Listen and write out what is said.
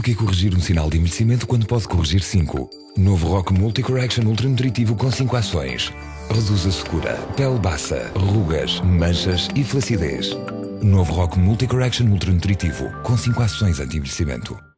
Porquê é corrigir um sinal de envelhecimento quando pode corrigir 5? Novo Rock Multi Correction Ultra Nutritivo com 5 ações. Reduz a secura, pele baça, rugas, manchas e flacidez. Novo Rock Multi Correction Ultra Nutritivo com 5 ações anti-envelhecimento.